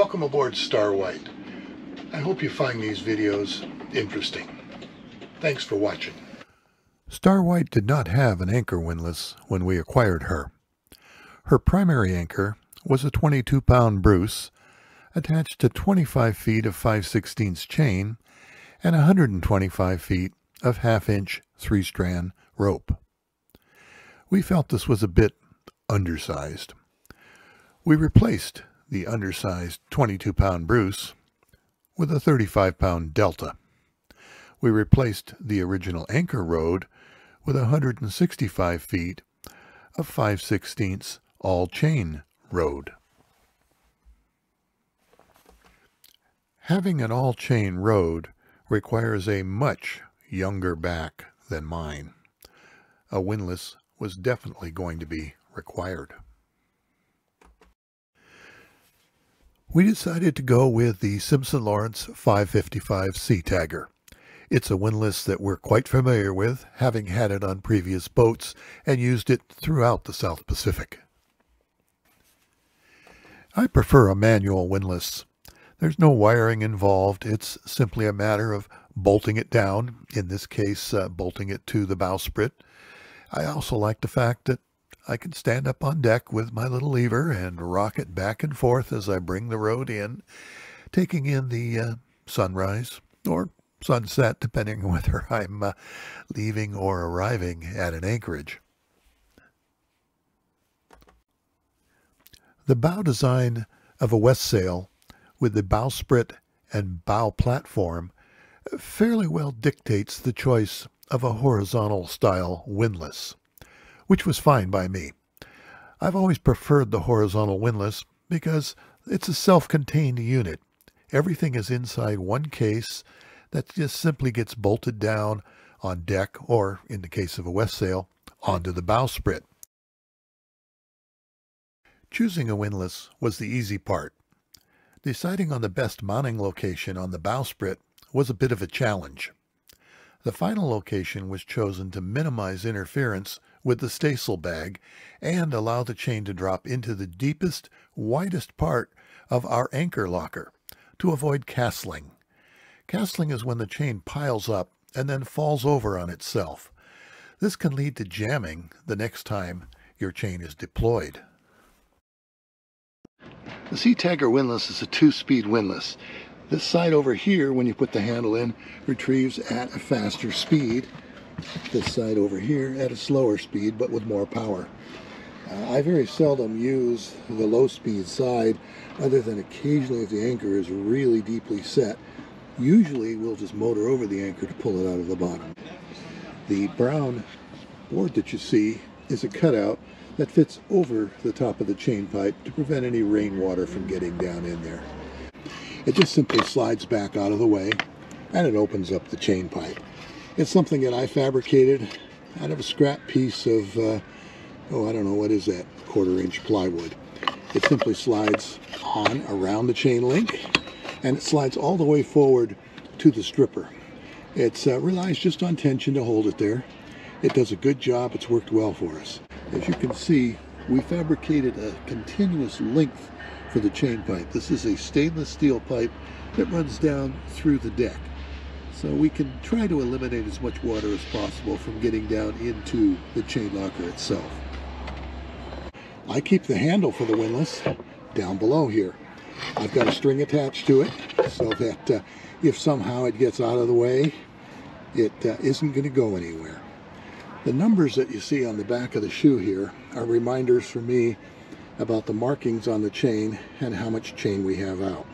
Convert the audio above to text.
Welcome aboard Starwhite. I hope you find these videos interesting. Thanks for watching. Starwhite did not have an anchor windlass when we acquired her. Her primary anchor was a 22-pound Bruce attached to 25 feet of 5 16 chain and 125 feet of half-inch three-strand rope. We felt this was a bit undersized. We replaced the undersized 22-pound Bruce with a 35-pound Delta. We replaced the original anchor rode with 165 feet of 5 16 all-chain rode. Having an all-chain rode requires a much younger back than mine. A windlass was definitely going to be required. We decided to go with the Simpson Lawrence 555 Seatiger. It's a windlass that we're quite familiar with, having had it on previous boats and used it throughout the South Pacific. I prefer a manual windlass. There's no wiring involved. It's simply a matter of bolting it down, in this case, uh, bolting it to the bowsprit. I also like the fact that I can stand up on deck with my little lever and rock it back and forth as I bring the rode in, taking in the uh, sunrise or sunset, depending on whether I'm uh, leaving or arriving at an anchorage. The bow design of a Westsail with the bowsprit and bow platform fairly well dictates the choice of a horizontal style windlass which was fine by me. I've always preferred the horizontal windlass because it's a self-contained unit. Everything is inside one case that just simply gets bolted down on deck or, in the case of a Westsail, onto the bowsprit. Choosing a windlass was the easy part. Deciding on the best mounting location on the bowsprit was a bit of a challenge. The final location was chosen to minimize interference with the staysail bag and allow the chain to drop into the deepest, widest part of our anchor locker to avoid castling. Castling is when the chain piles up and then falls over on itself. This can lead to jamming the next time your chain is deployed. The Seatiger windlass is a two-speed windlass. This side over here, when you put the handle in, retrieves at a faster speed this side over here at a slower speed but with more power. Uh, I very seldom use the low speed side other than occasionally if the anchor is really deeply set. Usually we'll just motor over the anchor to pull it out of the bottom. The brown board that you see is a cutout that fits over the top of the chain pipe to prevent any rainwater from getting down in there. It just simply slides back out of the way and it opens up the chain pipe. It's something that I fabricated out of a scrap piece of, uh, oh, I don't know, what is that, quarter inch plywood. It simply slides on around the chain link and it slides all the way forward to the stripper. It uh, relies just on tension to hold it there. It does a good job. It's worked well for us. As you can see, we fabricated a continuous length for the chain pipe. This is a stainless steel pipe that runs down through the deck. So we can try to eliminate as much water as possible from getting down into the chain locker itself. I keep the handle for the windlass down below here. I've got a string attached to it so that uh, if somehow it gets out of the way, it uh, not going to go anywhere. The numbers that you see on the back of the shoe here are reminders for me about the markings on the chain and how much chain we have out.